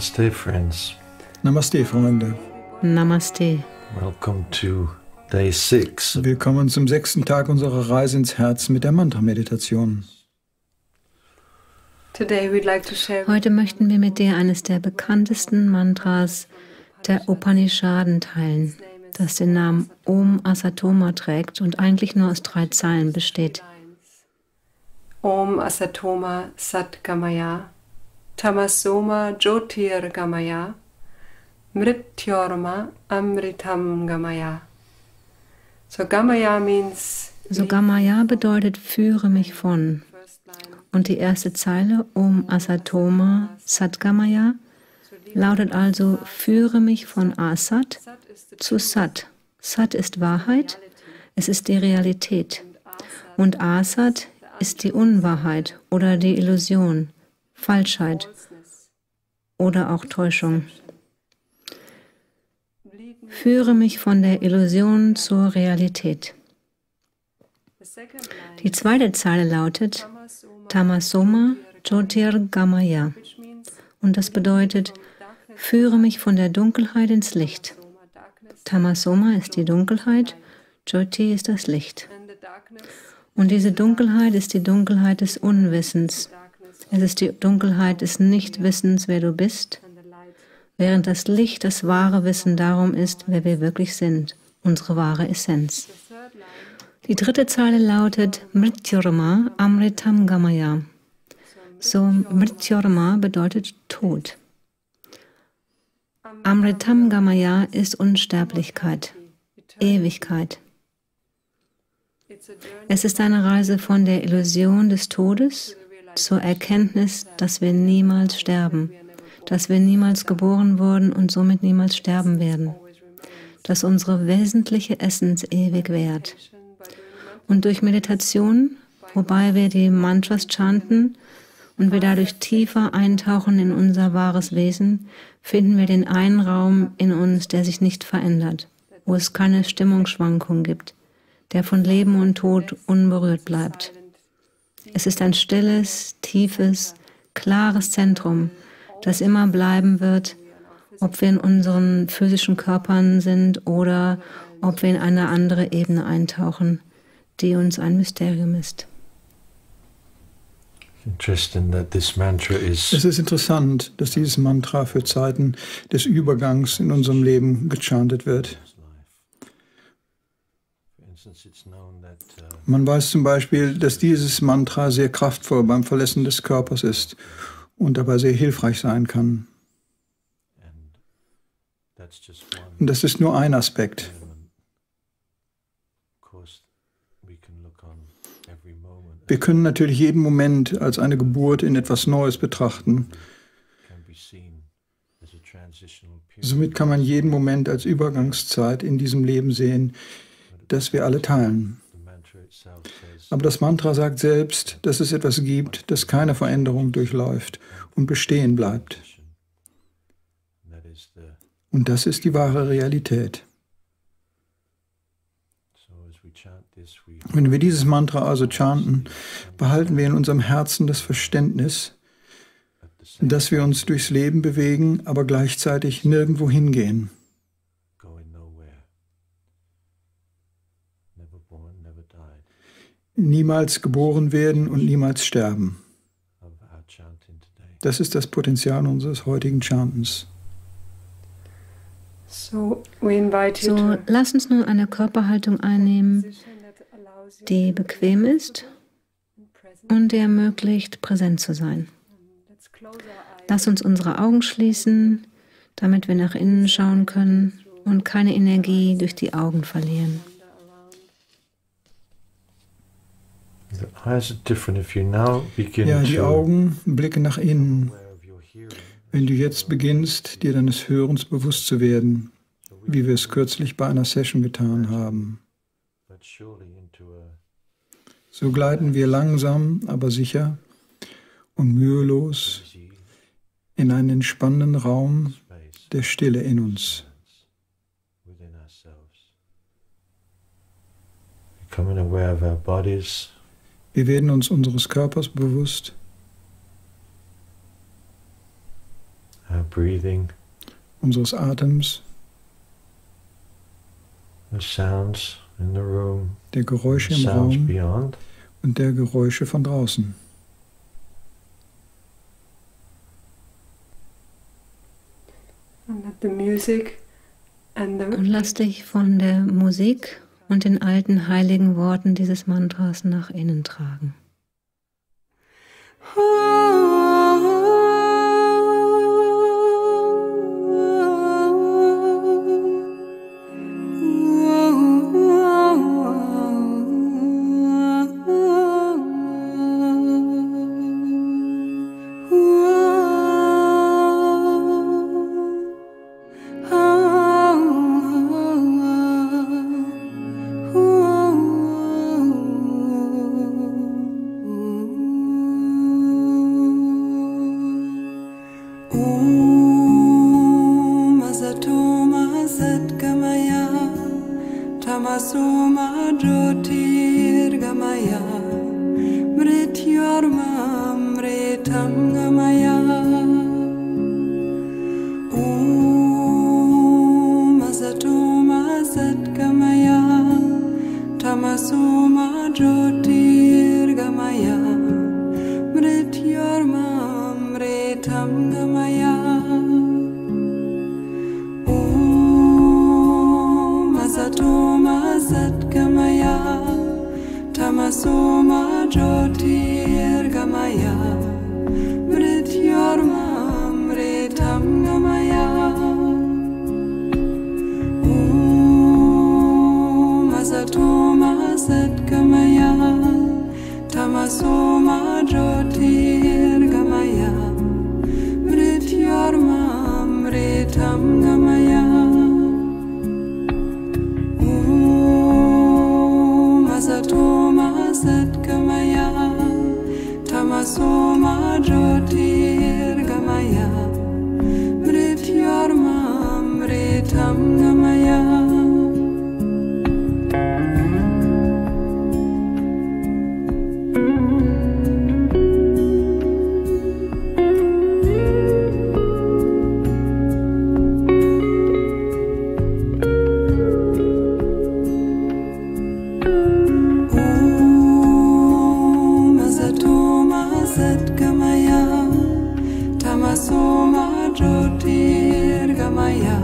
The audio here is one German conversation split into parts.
Namaste, friends. Namaste, Freunde. Namaste. Welcome to day six. Willkommen zum sechsten Tag unserer Reise ins Herz mit der Mantra-Meditation. Heute möchten wir mit dir eines der bekanntesten Mantras der Upanishaden teilen, das den Namen Om Asatoma trägt und eigentlich nur aus drei Zeilen besteht. Om Asatoma Satgamaya Tamasoma Jyotir Gamaya Mrityorma Amritam Gamaya. So Gamaya means So Gamaya bedeutet führe mich von. Und die erste Zeile Om Asatoma Satgamaya lautet also führe mich von Asat zu Sat. Sat ist Wahrheit, es ist die Realität. Und Asat ist die Unwahrheit oder die Illusion. Falschheit oder auch Täuschung. Führe mich von der Illusion zur Realität. Die zweite Zeile lautet Tamasoma Jyotir Gamaya und das bedeutet, führe mich von der Dunkelheit ins Licht. Tamasoma ist die Dunkelheit, Jyoti ist das Licht. Und diese Dunkelheit ist die Dunkelheit des Unwissens, es ist die Dunkelheit des Nichtwissens, wer du bist, während das Licht das wahre Wissen darum ist, wer wir wirklich sind, unsere wahre Essenz. Die dritte Zeile lautet Mrityurma Amritam Gamaya. So Mrityurma bedeutet Tod. Amritam Gamaya ist Unsterblichkeit, Ewigkeit. Es ist eine Reise von der Illusion des Todes zur Erkenntnis, dass wir niemals sterben, dass wir niemals geboren wurden und somit niemals sterben werden, dass unsere wesentliche Essenz ewig währt. Und durch Meditation, wobei wir die Mantras chanten und wir dadurch tiefer eintauchen in unser wahres Wesen, finden wir den einen Raum in uns, der sich nicht verändert, wo es keine Stimmungsschwankung gibt, der von Leben und Tod unberührt bleibt. Es ist ein stilles, tiefes, klares Zentrum, das immer bleiben wird, ob wir in unseren physischen Körpern sind oder ob wir in eine andere Ebene eintauchen, die uns ein Mysterium ist. Es ist interessant, dass dieses Mantra für Zeiten des Übergangs in unserem Leben gechantet wird. Man weiß zum Beispiel, dass dieses Mantra sehr kraftvoll beim Verlassen des Körpers ist und dabei sehr hilfreich sein kann. Und das ist nur ein Aspekt. Wir können natürlich jeden Moment als eine Geburt in etwas Neues betrachten. Somit kann man jeden Moment als Übergangszeit in diesem Leben sehen, das wir alle teilen. Aber das Mantra sagt selbst, dass es etwas gibt, das keine Veränderung durchläuft und bestehen bleibt. Und das ist die wahre Realität. Wenn wir dieses Mantra also chanten, behalten wir in unserem Herzen das Verständnis, dass wir uns durchs Leben bewegen, aber gleichzeitig nirgendwo hingehen. Niemals geboren werden und niemals sterben. Das ist das Potenzial unseres heutigen Chantens. So, lass uns nun eine Körperhaltung einnehmen, die bequem ist und die ermöglicht, präsent zu sein. Lass uns unsere Augen schließen, damit wir nach innen schauen können und keine Energie durch die Augen verlieren. Ja, die Augen blicken nach innen. Wenn du jetzt beginnst, dir deines Hörens bewusst zu werden, wie wir es kürzlich bei einer Session getan haben, so gleiten wir langsam, aber sicher und mühelos in einen entspannenden Raum der Stille in uns. Becoming aware of our bodies. Wir werden uns unseres Körpers bewusst. our breathing, unseres Atems, the sounds in the room, der the Geräusche im sounds Raum beyond. und der Geräusche von draußen. And let the music and Und the lass dich von der Musik und den alten heiligen Worten dieses Mantras nach innen tragen. Om Tamasoma Jyotirgamaya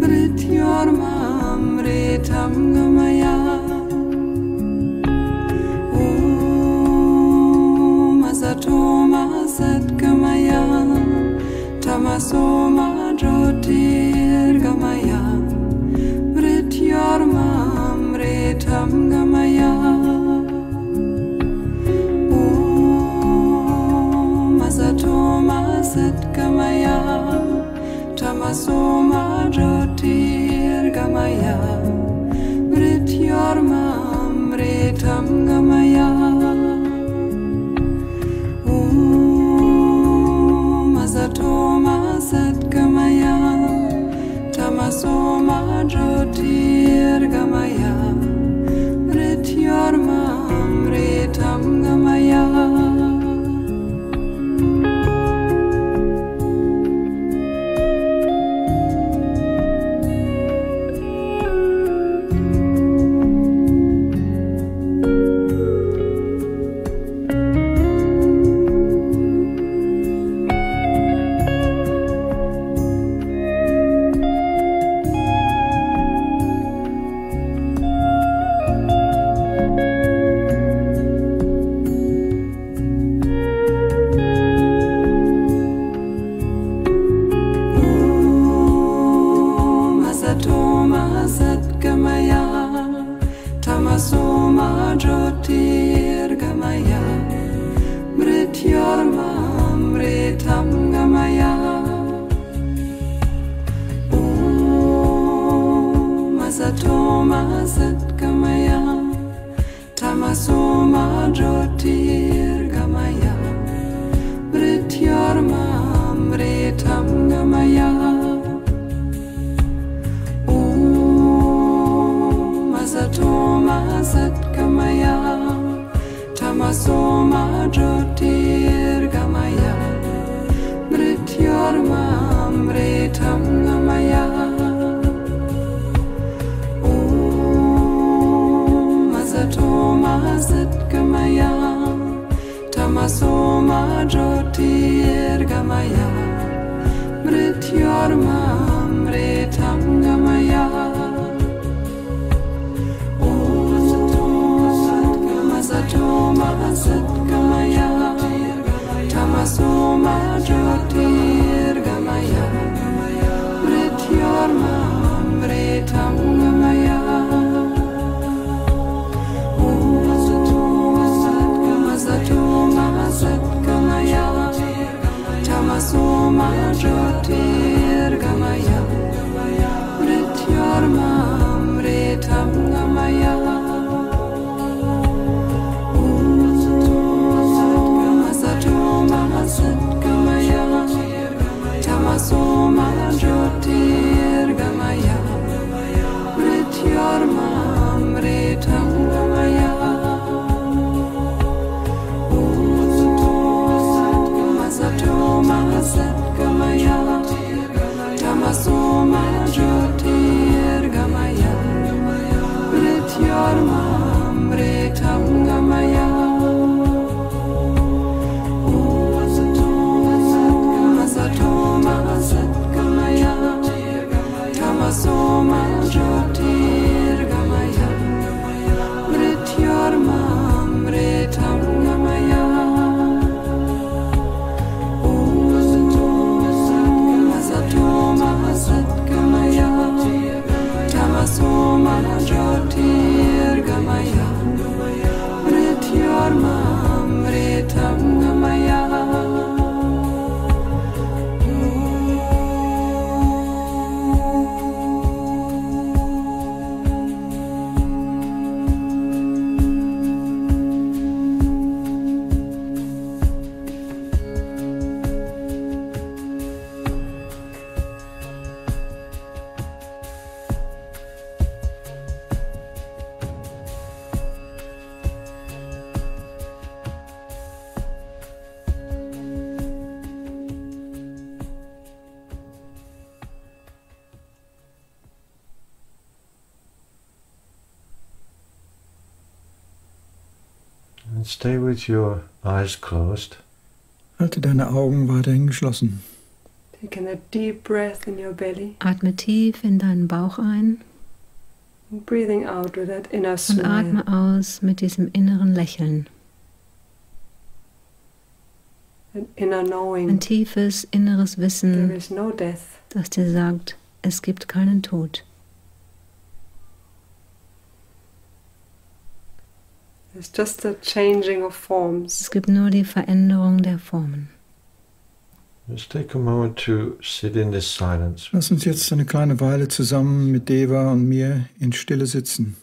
Mrityorma Mritam Gamaya. Om Tamasoma Asatoma Satgamaya Tamasoma Jyotirgamaya Mrityorma Mritam Gamaya Om Asatoma Satgamaya Tamasoma Jyotirgamaya Tamasoma Jyotirgamaya Mrityorma Mritangamaya Satoma Satgamaya Tamasoma Jyotirgamaya Tamasoma Jyotirgamaya stay with your eyes closed. Halte deine Augen weiterhin geschlossen. Taking a deep breath in your belly Atme tief in deinen Bauch ein and breathing out with that inner und smile. atme aus mit diesem inneren Lächeln. An inner Ein knowing tiefes inneres there Wissen, is no death. das dir sagt, es gibt keinen Tod. It's just a changing of forms. Es gibt nur die Veränderung der Formen. Just take a moment to sit in this silence. Lass uns jetzt eine kleine Weile zusammen mit Deva und mir in Stille sitzen.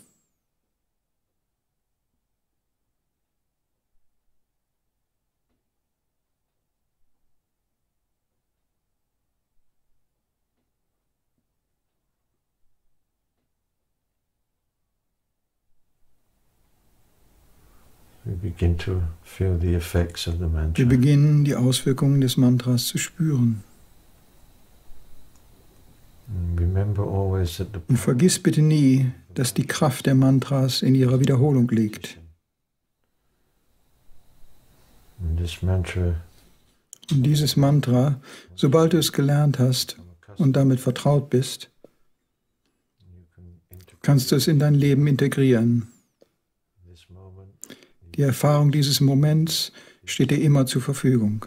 We begin to feel the effects of the Wir mantra. beginnen die Auswirkungen des Mantras zu spüren. Und vergiss bitte nie, dass die Kraft der Mantras in ihrer Wiederholung liegt. Und dieses Mantra, sobald du es gelernt hast und damit vertraut bist, kannst du es in dein Leben integrieren. Die Erfahrung dieses Moments steht dir immer zur Verfügung.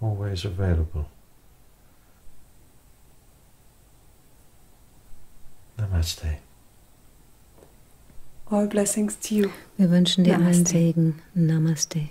always available. Namaste. All blessings to you. Wir wünschen dir allen Namaste. Segen. Namaste.